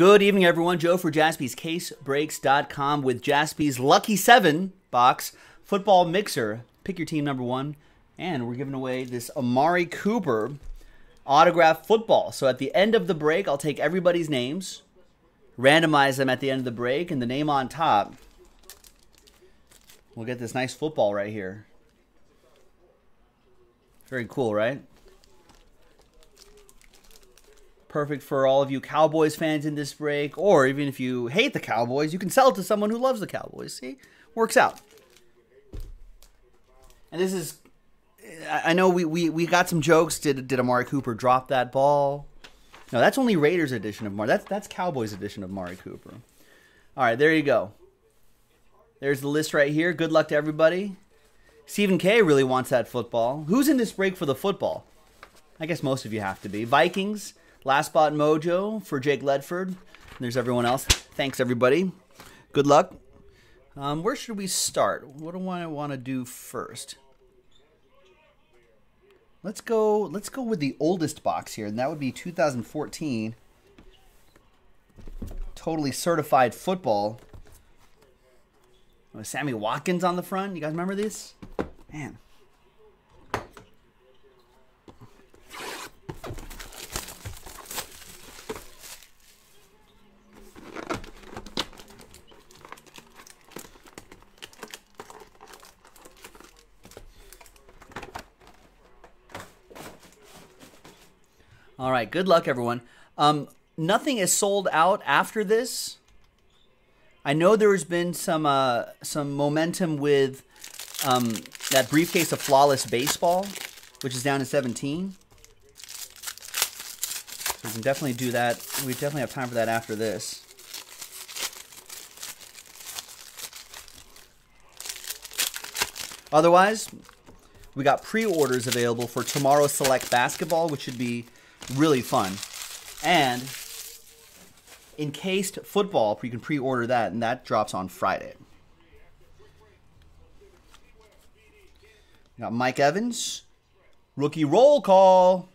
Good evening, everyone. Joe for jaspyscasebreaks.com with Jaspy's Lucky 7 box football mixer. Pick your team number one. And we're giving away this Amari Cooper autograph football. So at the end of the break, I'll take everybody's names, randomize them at the end of the break, and the name on top. We'll get this nice football right here. Very cool, right? Perfect for all of you Cowboys fans in this break, or even if you hate the Cowboys, you can sell it to someone who loves the Cowboys. See? Works out. And this is, I know we, we, we got some jokes. Did, did Amari Cooper drop that ball? No, that's only Raiders edition of Amari. That's, that's Cowboys edition of Amari Cooper. All right, there you go. There's the list right here. Good luck to everybody. Stephen K really wants that football. Who's in this break for the football? I guess most of you have to be. Vikings, Last Spot Mojo for Jake Ledford. There's everyone else. Thanks, everybody. Good luck. Um, where should we start? What do I want to do first? Let's go. Let's go with the oldest box here, and that would be 2014. Totally certified football. Sammy Watkins on the front. You guys remember this? Man. All right, good luck, everyone. Um, nothing is sold out after this. I know there has been some uh, some momentum with um, that briefcase of flawless baseball, which is down to 17. So we can definitely do that. We definitely have time for that after this. Otherwise, we got pre-orders available for tomorrow's select basketball, which should be really fun. And encased football, you can pre-order that, and that drops on Friday. got Mike Evans, rookie roll call,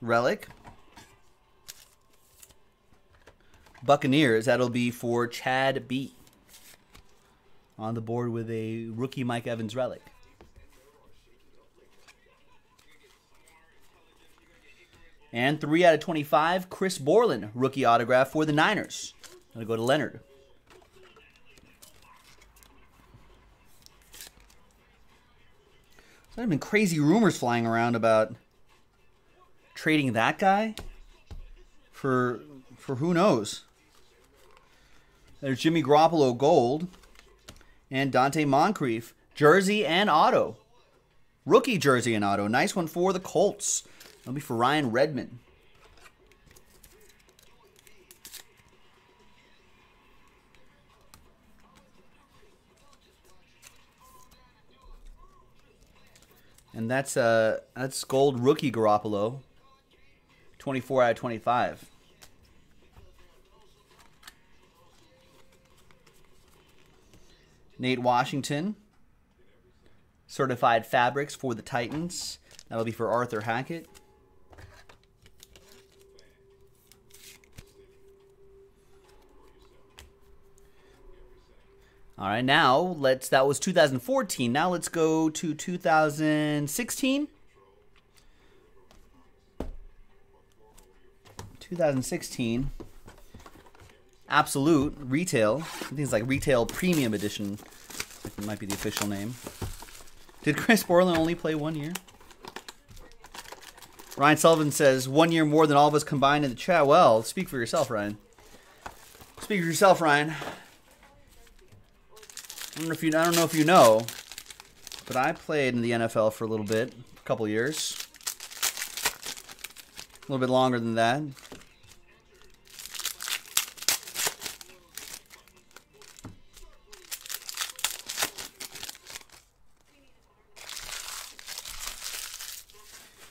relic. Buccaneers, that'll be for Chad B. On the board with a rookie Mike Evans relic. And 3 out of 25, Chris Borland, rookie autograph for the Niners. Gonna go to Leonard. There's been crazy rumors flying around about trading that guy for for who knows. There's Jimmy Garoppolo gold and Donte Moncrief jersey and auto. Rookie jersey and auto. Nice one for the Colts. That'll be for Ryan Redmond. And that's uh that's gold rookie Garoppolo. 24 out of 25. Nate Washington. Certified fabrics for the Titans. That'll be for Arthur Hackett. All right, now let's. That was 2014. Now let's go to 2016. 2016. Absolute retail. I think it's like retail premium edition. It might be the official name. Did Chris Borland only play one year? Ryan Sullivan says one year more than all of us combined in the chat. Well, speak for yourself, Ryan. Speak for yourself, Ryan. I don't know if you I don't know if you know, but I played in the NFL for a little bit, a couple years. A little bit longer than that.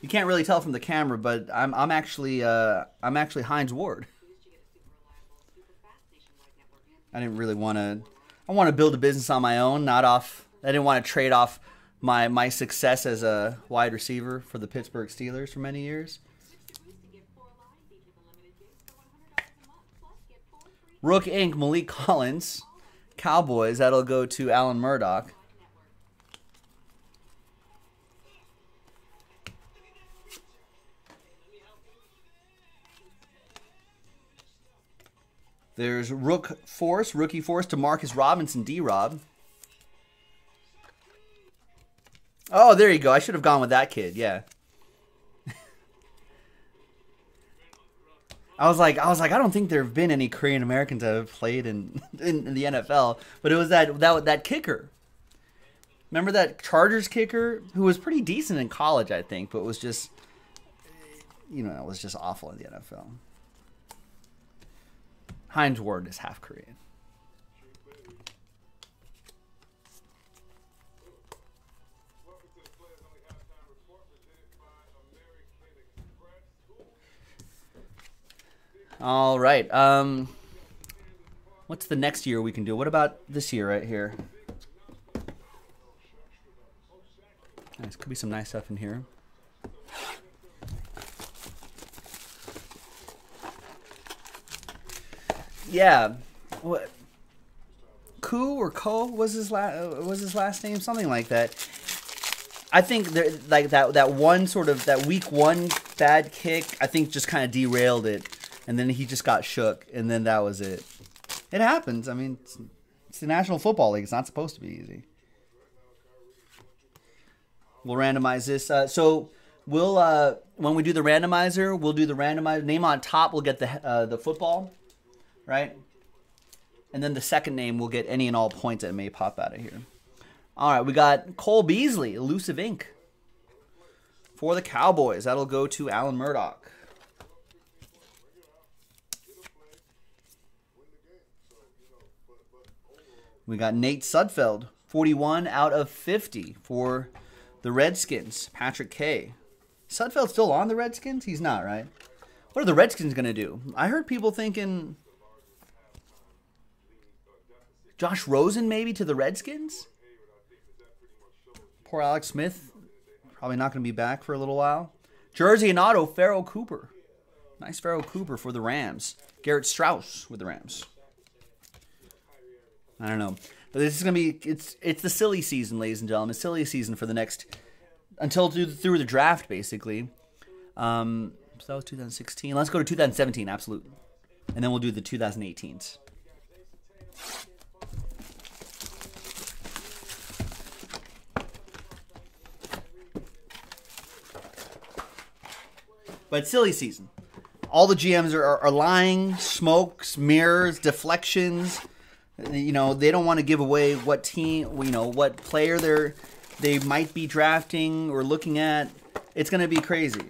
You can't really tell from the camera, but I'm I'm actually uh, I'm actually Hines Ward. I didn't really want to I want to build a business on my own, not off. I didn't want to trade off my my success as a wide receiver for the Pittsburgh Steelers for many years. Rook Inc. Maliek Collins. Cowboys. That'll go to Alan Murdoch. There's Rook Force, Rookie Force to Marcus Robinson, D Rob. Oh, there you go. I should have gone with that kid. Yeah. I was like, I was like, I don't think there have been any Korean Americans that have played in, in, in the NFL, but it was that that that kicker. Remember that Chargers kicker who was pretty decent in college, I think, but was just, you know, was just awful in the NFL. Hines Ward is half Korean. All right. Um, what's the next year we can do? What about this year right here? Nice. Could be some nice stuff in here. Yeah. What? Ku or Ko was his last was his last name, something like that. I think there, like that that one sort of that week one bad kick. I think just kind of derailed it and then he just got shook, and then that was it. It happens. I mean, it's, it's the National Football League. It's not supposed to be easy. We'll randomize this. Uh, so we'll uh, when we do the randomizer, we'll do the randomizer name on top. We'll get the uh, the football, right? And then the second name will get any and all points that may pop out of here. All right, we got Cole Beasley, Elusive Ink. For the Cowboys, that'll go to Alan Murdoch. We got Nate Sudfeld, 41 out of 50 for the Redskins. Patrick K. Sudfeld's still on the Redskins? He's not, right? What are the Redskins going to do? I heard people thinking Josh Rosen maybe to the Redskins? Poor Alex Smith. Probably not going to be back for a little while. Jersey and auto, Pharoh Cooper. Nice Pharoh Cooper for the Rams. Garrett Strauss with the Rams. I don't know. But this is gonna be it's it's the silly season, ladies and gentlemen. Silly season for the next until through, through the draft, basically. Um, so that was 2016. Let's go to 2017, absolute, and then we'll do the 2018s. But silly season. All the GMs are, are, lying, smokes, mirrors, deflections you know, they don't want to give away what team, you know, what player they're they might be drafting or looking at. It's going to be crazy.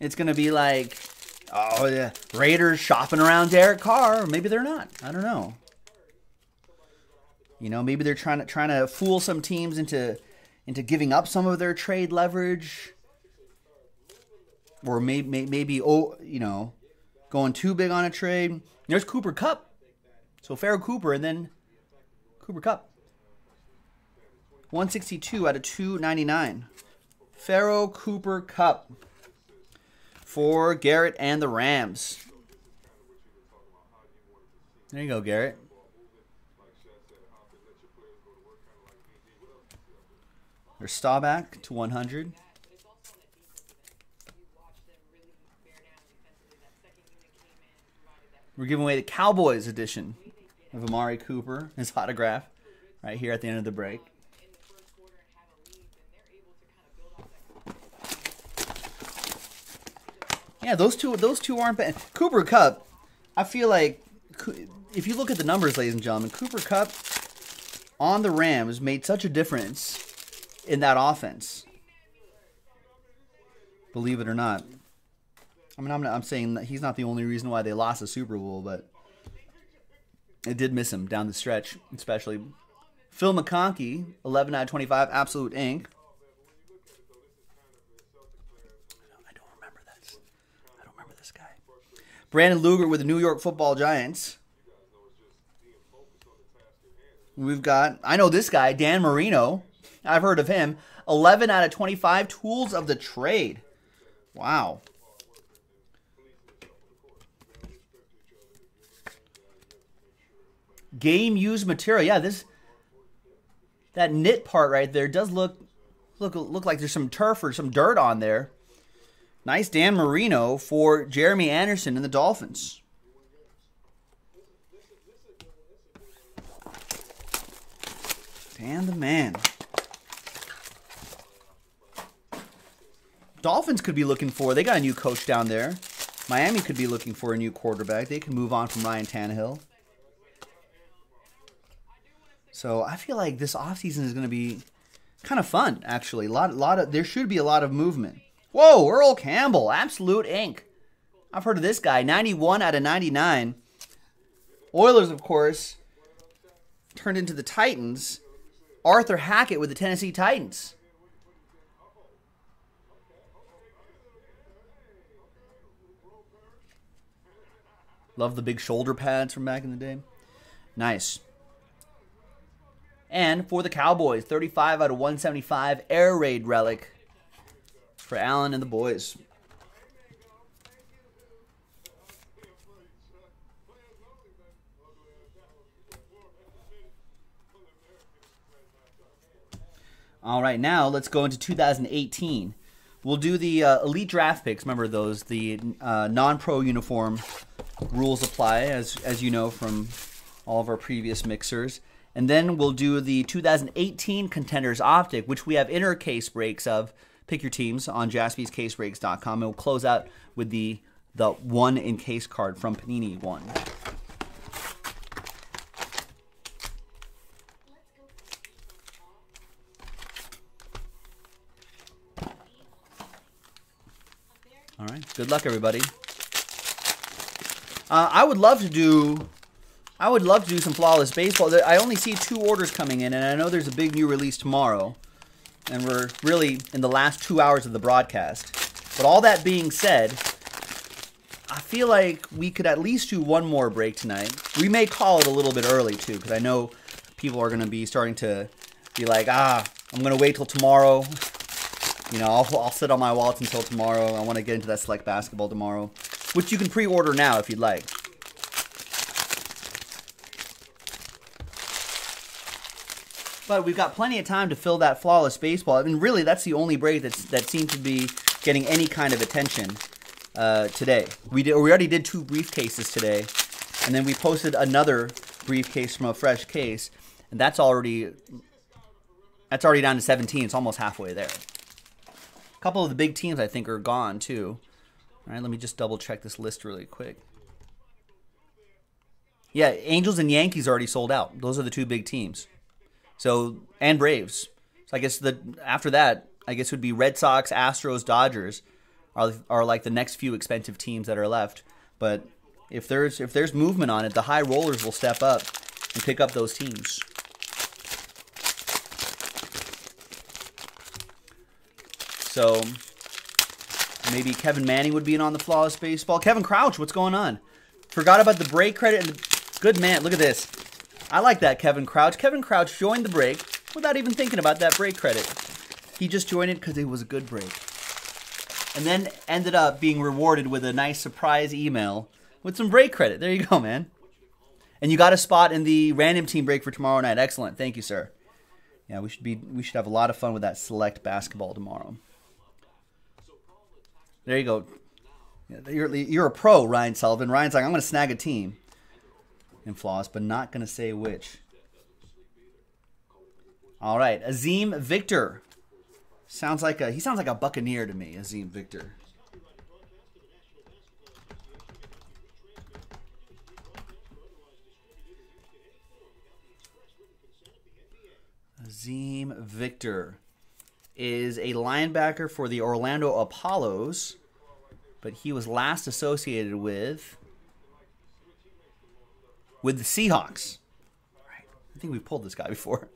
It's going to be like, oh, yeah, Raiders shopping around Derek Carr. Maybe they're not. I don't know. You know, maybe they're trying to trying to fool some teams into into giving up some of their trade leverage, or maybe maybe oh, you know, going too big on a trade. There's Cooper Kupp, So Pharoh Cooper and then Cooper Kupp. 162 out of 299. Pharoh Cooper Kupp for Garrett and the Rams. There you go, Garrett. There's Staubach to 100. We're giving away the Cowboys edition of Amari Cooper, his autograph, right here at the end of the break. Yeah, those two those two aren't bad. Cooper Kupp, I feel like if you look at the numbers, ladies and gentlemen, Cooper Kupp on the Rams made such a difference in that offense. Believe it or not. I mean, I'm, not, I'm saying that he's not the only reason why they lost the Super Bowl, but it did miss him down the stretch, especially. Phil McConkey, 11 out of 25, absolute ink. I don't remember this. I don't remember this guy. Brandon Luger with the New York Football Giants. We've got, I know this guy, Dan Marino. I've heard of him. 11 out of 25, tools of the trade. Wow. Game used material. Yeah, this that knit part right there does look look look like there's some turf or some dirt on there. Nice Dan Marino for Jeremy Anderson and the Dolphins. Dan the man. Dolphins could be looking for. They got a new coach down there. Miami could be looking for a new quarterback. They can move on from Ryan Tannehill. So I feel like this offseason is going to be kind of fun, actually. A lot, a lot of there should be a lot of movement. Whoa, Earl Campbell, absolute ink. I've heard of this guy. 91 out of 99. Oilers, of course, turned into the Titans. Arthur Hackett with the Tennessee Titans. Love the big shoulder pads from back in the day. Nice. And for the Cowboys, 35 out of 175 air raid relic for Allen and the boys. All right, now let's go into 2018. We'll do the uh, elite draft picks. Remember those? The uh, non-pro uniform rules apply, as as you know from all of our previous mixers. And then we'll do the 2018 Contenders Optic, which we have inner case breaks of. Pick your teams on jaspyscasebreaks.com. And we'll close out with the the one in case card from Panini one. All right. Good luck, everybody. Uh, I would love to do. I would love to do some flawless baseball. I only see two orders coming in, and I know there's a big new release tomorrow, and we're really in the last two hours of the broadcast. But all that being said, I feel like we could at least do one more break tonight. We may call it a little bit early too, because I know people are going to be starting to be like, ah, I'm going to wait till tomorrow. You know, I'll, I'll sit on my wallets until tomorrow. I want to get into that select basketball tomorrow which you can pre-order now if you'd like. But we've got plenty of time to fill that flawless baseball. I mean, really, that's the only break that's that seems to be getting any kind of attention uh, today. We did. We already did two briefcases today, and then we posted another briefcase from a fresh case, and that's already that's already down to 17. It's almost halfway there. A couple of the big teams I think are gone too. All right, let me just double check this list really quick. Yeah, Angels and Yankees already sold out. Those are the two big teams. So and Braves. So I guess the after that, I guess would be Red Sox, Astros, Dodgers are are like the next few expensive teams that are left. But if there's if there's movement on it, the high rollers will step up and pick up those teams. So Maybe Kevin Manning would be in on the flawless baseball. Kevin Crouch, what's going on? Forgot about the break credit. And the, good man, look at this. I like that, Kevin Crouch. Kevin Crouch joined the break without even thinking about that break credit. He just joined it because it was a good break. And then ended up being rewarded with a nice surprise email with some break credit. There you go, man. And you got a spot in the random team break for tomorrow night. Excellent. Thank you, sir. Yeah, we should be we should have a lot of fun with that select basketball tomorrow. There you go. You're, you're a pro, Ryan Sullivan. Ryan's like, I'm going to snag a team in floss, but not going to say which. All right, Azeem Victor. Sounds like a he sounds like a Buccaneer to me, Azeem Victor. Azeem Victor is a linebacker for the Orlando Apollos, but he was last associated with with the Seahawks. I think we pulled this guy before.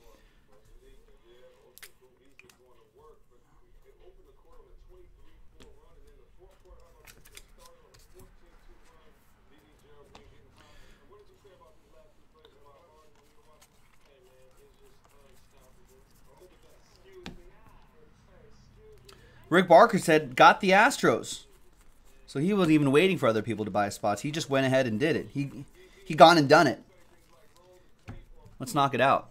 Rick Barker said got the Astros. So he wasn't even waiting for other people to buy spots. He just went ahead and did it. He he gone and done it. Let's knock it out.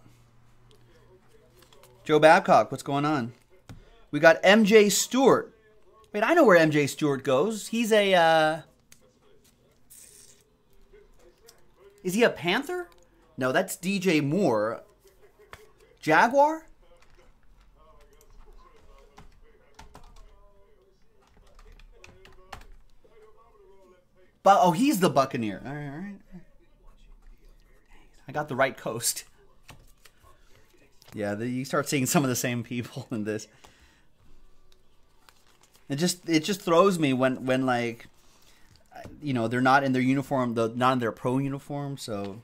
Joe Babcock, what's going on? We got MJ Stewart. Wait, I know where MJ Stewart goes. He's a uh Is he a Panther? No, that's DJ Moore. Jaguar? But oh, he's the Buccaneer. All right, all right. I got the right coast. Yeah, the, you start seeing some of the same people in this. It just it just throws me when when like you know they're not in their uniform, the not in their pro uniform, so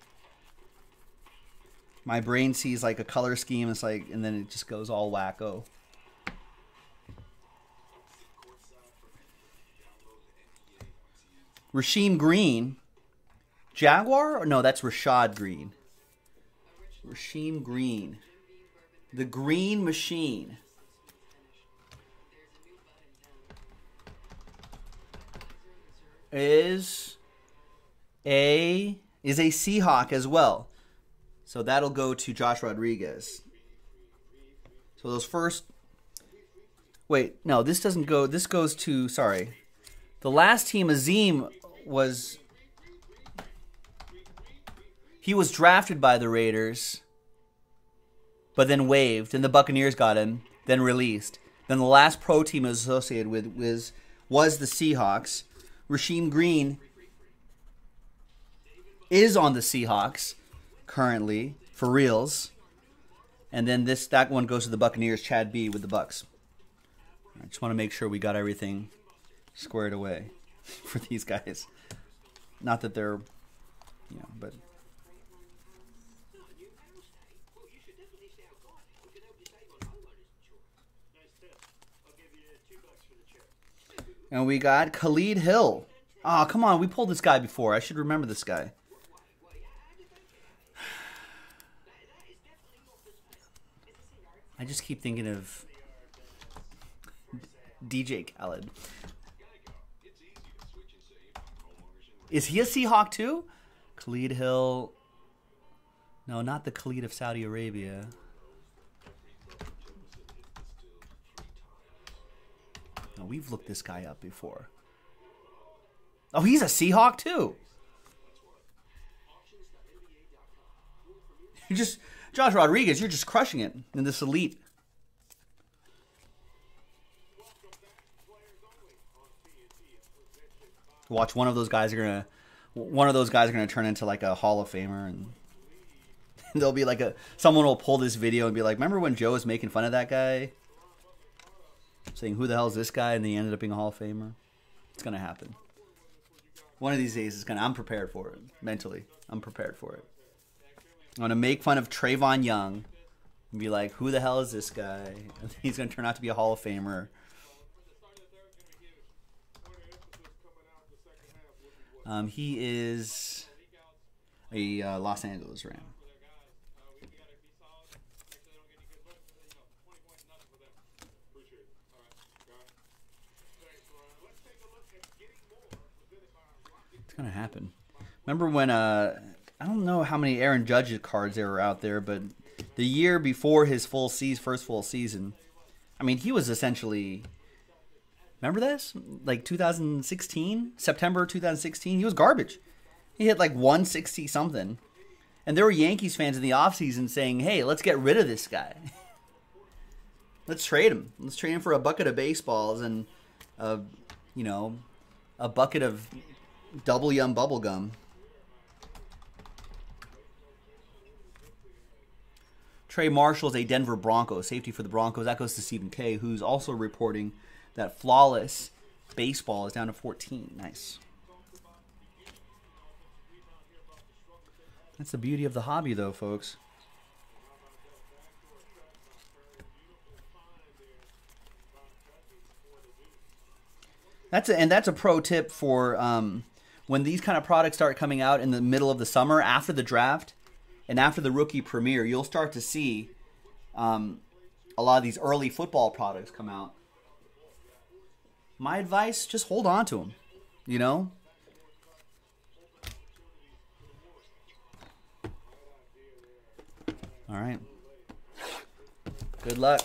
my brain sees like a color scheme. It's like, and then it just goes all wacko. Rasheem Green, Jaguar? No, that's Rashad Greene. Rasheem Green, the Green Machine. Is a is a Seahawk as well. So that'll go to Josh Rodriguez. So those first. Wait, no, this doesn't go. This goes to. Sorry. The last team, Azeem, was. He was drafted by the Raiders, but then waived, and the Buccaneers got him, then released. Then the last pro team associated with was, was the Seahawks. Rasheem Green is on the Seahawks currently for reals. And then this that one goes to the Buccaneers, Chad B with the Bucs. I just want to make sure we got everything squared away for these guys. Not that they're you know, but And we got Khalid Hill. Oh, come on. We pulled this guy before. I should remember this guy. I just keep thinking of DJ Khaled. Is he a Seahawk too? Khalid Hill. No, not the Khalid of Saudi Arabia. No, we've looked this guy up before. Oh, he's a Seahawk too. You just Josh Rodriguez, you're just crushing it in this elite. Watch one of those guys are gonna, one of those guys are gonna turn into like a Hall of Famer, and there'll be like a someone will pull this video and be like, "Remember when Joe was making fun of that guy, saying who the hell is this guy?" And he ended up being a Hall of Famer. It's gonna happen. One of these days, it's gonna. I'm prepared for it mentally. I'm prepared for it. I'm gonna make fun of Trevon Young and be like, "Who the hell is this guy?" And he's gonna turn out to be a Hall of Famer. Um, he is a uh, Los Angeles Ram. It's gonna happen. Remember when uh I don't know how many Aaron Judge cards there were out there, but the year before his full season, first full season, I mean, he was essentially. Remember this? Like 2016, September 2016, he was garbage. He hit like 160 something. And there were Yankees fans in the offseason saying, hey, let's get rid of this guy. let's trade him. Let's trade him for a bucket of baseballs and, a, you know, a bucket of double yum bubble gum. Trey Marshall is a Denver Bronco safety for the Broncos. That goes to Stephen K, who's also reporting that flawless baseball is down to 14. Nice. That's the beauty of the hobby, though, folks. That's a, and that's a pro tip for um, when these kind of products start coming out in the middle of the summer after the draft and after the rookie premiere, you'll start to see um, a lot of these early football products come out. My advice, just hold on to them. You know? All right. Good luck.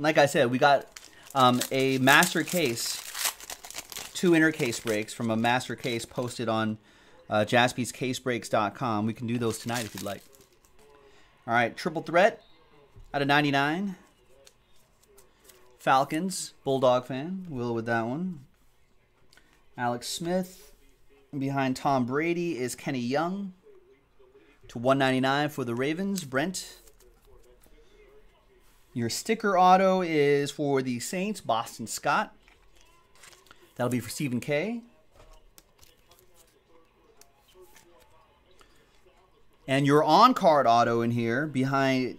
Like I said, we got um, a master case, two inner case breaks from a master case posted on uh, jaspyscasebreaks.com. We can do those tonight if you'd like. All right, triple threat out of 99. Falcons, Bulldog fan. Will with that one. Alex Smith. Behind Tom Brady is Kenny Young. To 199 for the Ravens, Brent. Your sticker auto is for the Saints, Boston Scott. That'll be for Stephen K. And your on card auto in here behind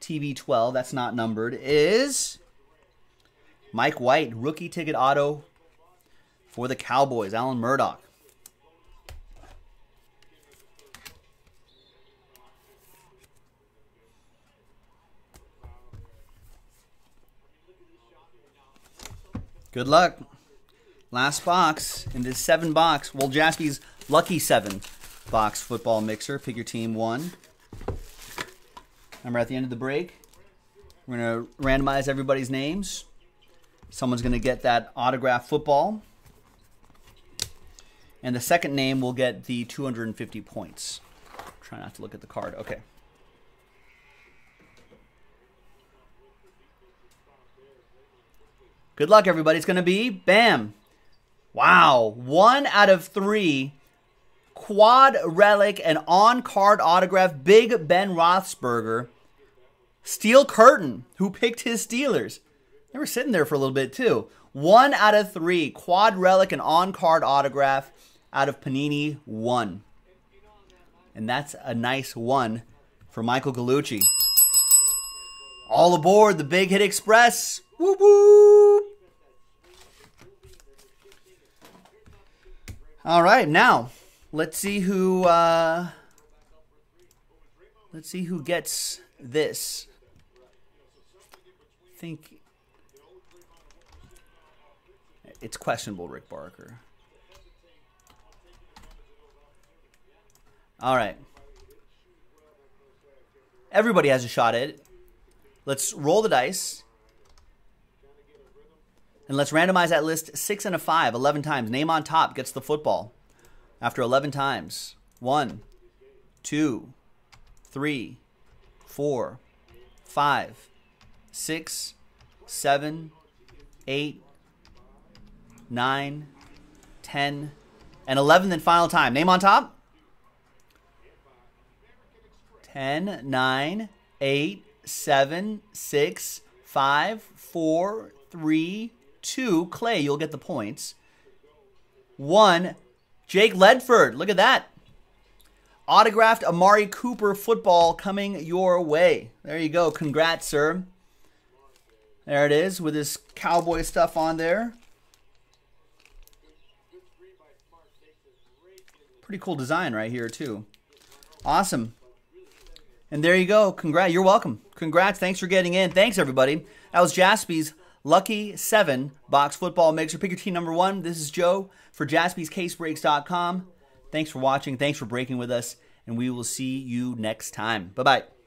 TB12, that's not numbered, is Mike White, rookie ticket auto for the Cowboys, Alan Murdoch. Good luck. Last box in this seven box. Well, Jaspy's lucky seven box football mixer. Pick your team one. Remember at the end of the break, we're going to randomize everybody's names. Someone's going to get that autograph football. And the second name will get the 250 points. Try not to look at the card. Okay. Good luck, everybody. It's going to be bam. Wow. One out of three quad relic and on card autograph Big Ben Roethlisberger. Steel Curtain, who picked his Steelers. They were sitting there for a little bit too. One out of three quad relic and on card autograph out of Panini one. And that's a nice one for Michael Gallucci. All aboard the Big Hit Express. Whoop whoop. All right, now let's see who uh, let's see who gets this. I think it's questionable, Rick Barker. All right. Everybody has a shot at it. Let's roll the dice. And let's randomize that list six and a five, 11 times. Name on top gets the football after 11 times. One, two, three, four, five, six, seven, eight, nine, ten, and 11 and final time. Name on top. 10, 9, 8, 7, 6, 5, 4, 3, two, Clay, you'll get the points. One, Jake Ledford. Look at that. Autographed Amari Cooper football coming your way. There you go. Congrats, sir. There it is with his cowboy stuff on there. Pretty cool design right here, too. Awesome. And there you go. Congrats. You're welcome. Congrats. Thanks for getting in. Thanks, everybody. That was Jaspy's Lucky 7 box football mixer. Pick your team number one. This is Joe for jaspyscasebreaks.com. Thanks for watching. Thanks for breaking with us. And we will see you next time. Bye bye.